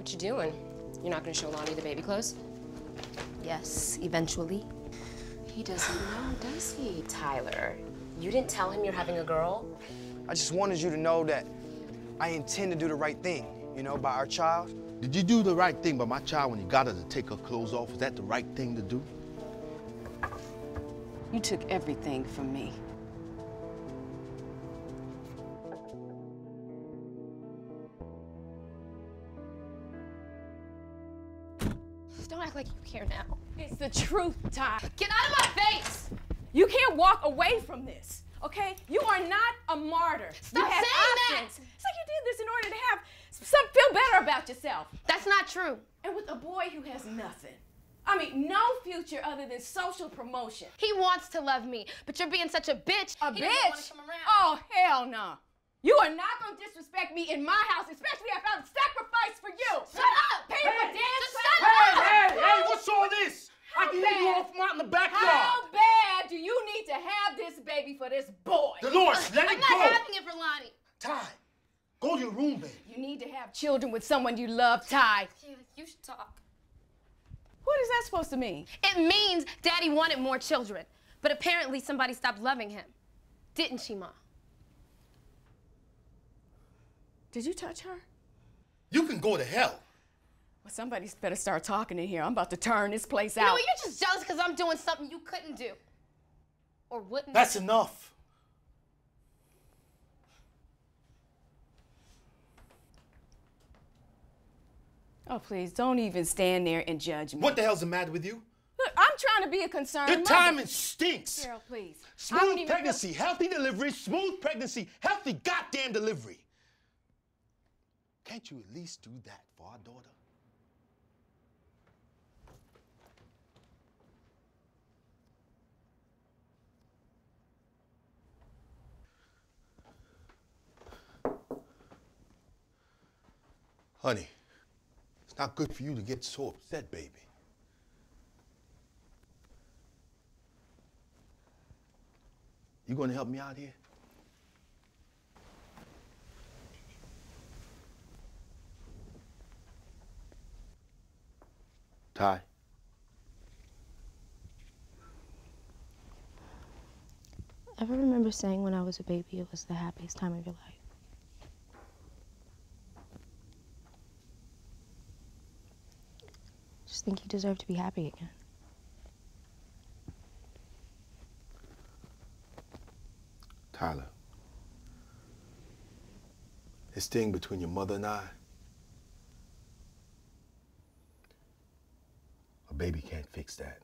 What you doing? You're not gonna show Lonnie the baby clothes? Yes, eventually. He doesn't know, does he? Tyler, you didn't tell him you're having a girl? I just wanted you to know that I intend to do the right thing, you know, by our child. Did you do the right thing by my child when you got her to take her clothes off? Is that the right thing to do? You took everything from me. Don't act like you care now. It's the truth, Ty. Get out of my face! You can't walk away from this, okay? You are not a martyr. Stop you had saying that! options. It's like you did this in order to have some feel better about yourself. That's not true. And with a boy who has nothing. I mean, no future other than social promotion. He wants to love me, but you're being such a bitch. A he bitch? come around. Oh, hell no. You are not gonna disrespect me in my house, especially after I've sacrificed for you. Shut up! Pay for Hey, dance just class. shut up! Hey, hey, what's all this? I How can hear you bad? off out in the backyard. How bad do you need to have this baby for this boy? Dolores, let me go! I'm not having it for Lonnie. Ty, go to your room, baby. You need to have children with someone you love, Ty. Yeah, you should talk. What is that supposed to mean? It means Daddy wanted more children, but apparently somebody stopped loving him. Didn't she, Ma? Did you touch her? You can go to hell. Well, somebody better start talking in here. I'm about to turn this place You out. know, what, you're just jealous because I'm doing something you couldn't do. Or wouldn't. That's enough. oh, please, don't even stand there and judge me. What the hell's the matter with you? Look, I'm trying to be a concerned Your mother. timing stinks. Cheryl, please. Smooth even feel- pregnancy, healthy delivery, smooth pregnancy, healthy goddamn delivery. Can't you at least do that for our daughter? Honey, it's not good for you to get so upset, baby. You gonna help me out here? Ty. Ever remember saying when I was a baby it was the happiest time of your life? Just think you deserve to be happy again. Tyler. This thing between your mother and I, baby can't fix that.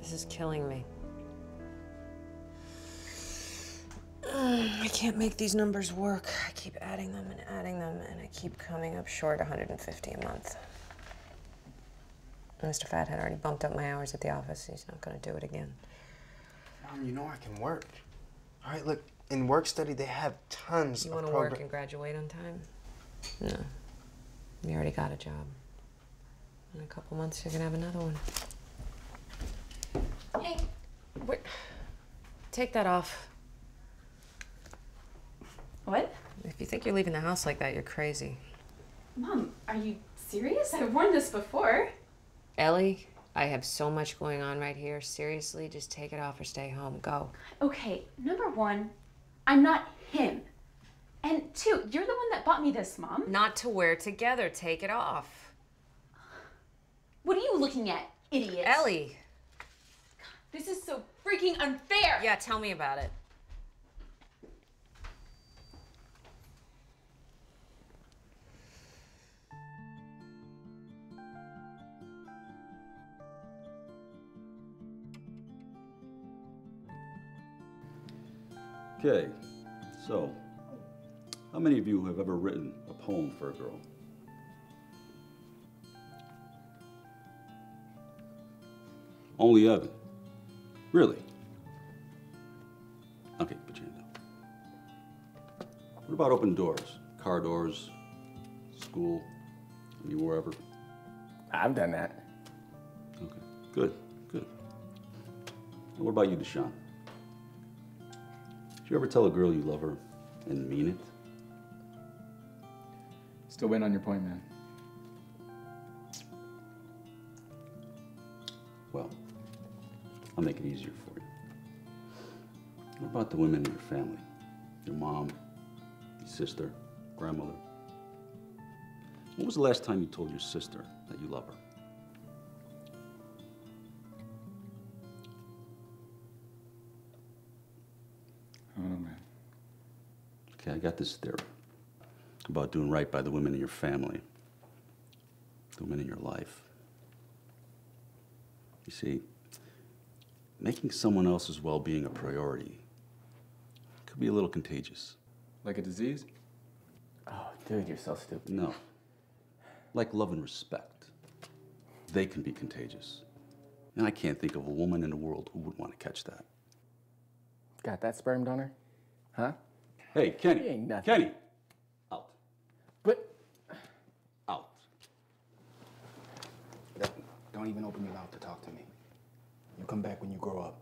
This is killing me. Can't make these numbers work. I keep adding them and adding them, and I keep coming up short 150 a month. Mr. Fathead already bumped up my hours at the office. He's not going to do it again. Mom, you know I can work. All right, look, in work study, they have tons You of want to work and graduate on time? No. You already got a job. In a couple months, you're going to have another one. Hey. Wait. Take that off. What? If you think you're leaving the house like that, you're crazy. Mom, are you serious? I've worn this before. Ellie, I have so much going on right here. Seriously, just take it off or stay home. Go. Okay, number one, I'm not him. And two, you're the one that bought me this, Mom. Not to wear together. Take it off. What are you looking at, idiot? Ellie. God, this is so freaking unfair. Yeah, tell me about it. Okay, so how many of you have ever written a poem for a girl? Only Evan. Really? Okay, put your hand up. What about open doors? Car doors, school, I mean, wherever? I've done that. Okay, good, good. And what about you, Deshaun? You ever tell a girl you love her and mean it? Still waiting on your point, man. Well, I'll make it easier for you. What about the women in your family? Your mom, your sister, grandmother? When was the last time you told your sister that you love her? Okay, I got this theory about doing right by the women in your family, the women in your life. You see, making someone else's well being a priority could be a little contagious. Like a disease? Oh, dude, you're so stupid. No. Like love and respect. They can be contagious. And I can't think of a woman in the world who would want to catch that. Got that sperm donor? Huh? Hey, Kenny. He ain't nothing. Kenny. Out. But Out. Don't even open your mouth to talk to me. You come back when you grow up.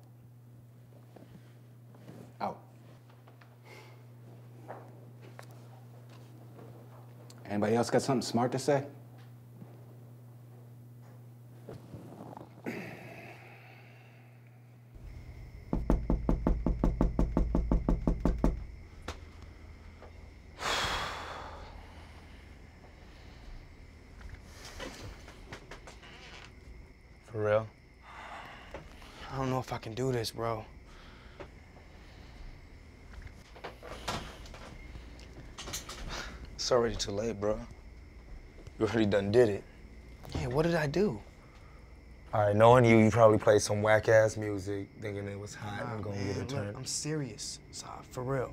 Out. Anybody else got something smart to say? For real? I don't know if I can do this, bro. It's already too late, bro. You already done did it. Yeah, what did I do? All right, knowing you, you probably played some whack ass music, thinking it was hot Nah, and gonna man, get a look. I'm serious, Saab, for real.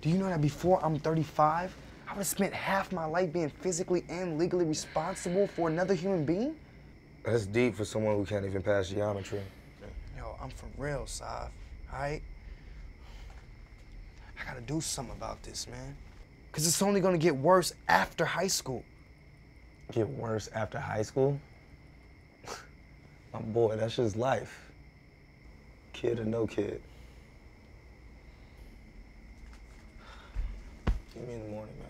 Do you know that before I'm 35, I would have spent half my life being physically and legally responsible for another human being? That's deep for someone who can't even pass geometry. Yo, I'm for real, Sav. Alright? I gotta do something about this, man. Cause it's only gonna get worse after high school. Get worse after high school? My boy, that's just life. Kid or no kid. Give me in the morning, man.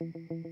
When